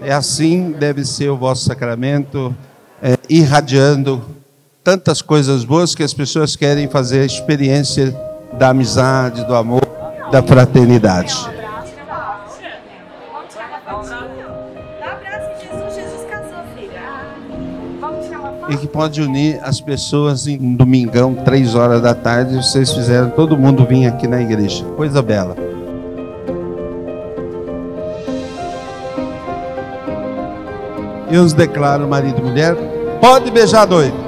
É assim deve ser o vosso sacramento, é, irradiando tantas coisas boas que as pessoas querem fazer a experiência da amizade, do amor, da fraternidade. E que pode unir as pessoas em domingão, três horas da tarde. Vocês fizeram todo mundo vir aqui na igreja. Coisa bela. Eu os declaro marido e mulher. Pode beijar doido.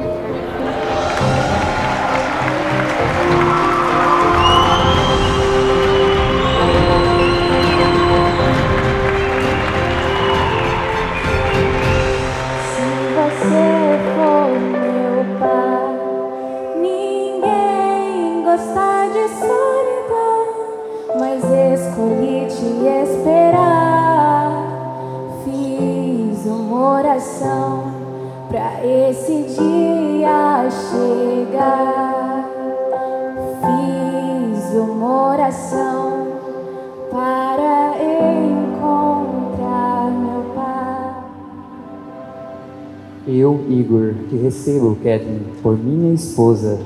Que recebo, Kathleen, por minha esposa.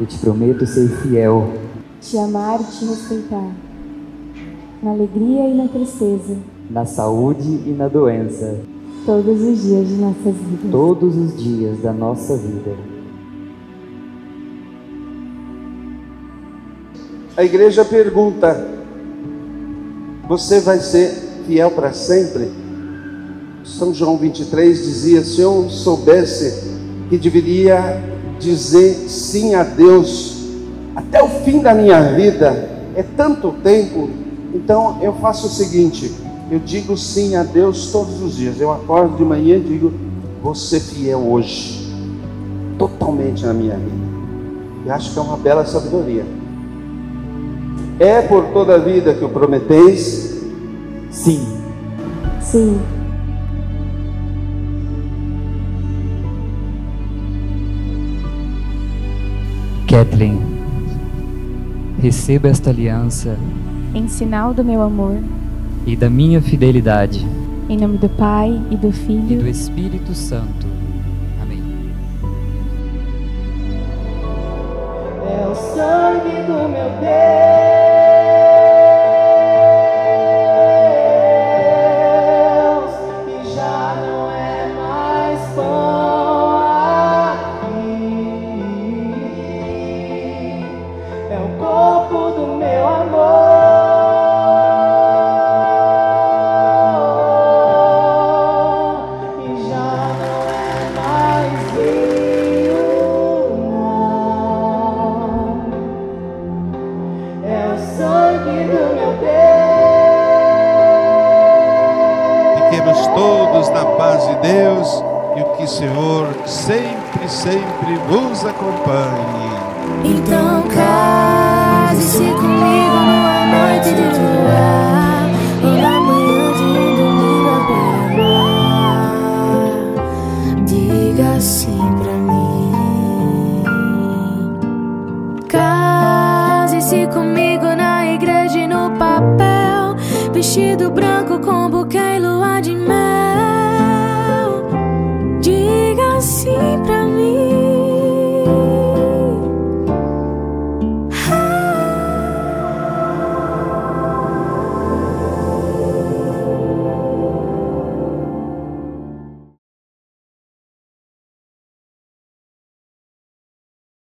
Eu te prometo ser fiel. Te amar e te respeitar. Na alegria e na tristeza. Na saúde e na doença. Todos os dias de nossas vidas. Todos os dias da nossa vida. A igreja pergunta: Você vai ser fiel para sempre? São João 23 dizia: se eu soubesse que deveria dizer sim a Deus até o fim da minha vida, é tanto tempo, então eu faço o seguinte: eu digo sim a Deus todos os dias. Eu acordo de manhã e digo: vou ser fiel hoje, totalmente na minha vida. Eu acho que é uma bela sabedoria. É por toda a vida que o prometeis? Sim. Sim. Kathleen, receba esta aliança em sinal do meu amor e da minha fidelidade. Em nome do Pai e do Filho e do Espírito Santo. Amém. É o sangue do meu Deus. meu Fiquemos todos na paz de Deus e que o Senhor sempre, sempre vos acompanhe. Então case-se comigo numa noite de luar. Diga sim pra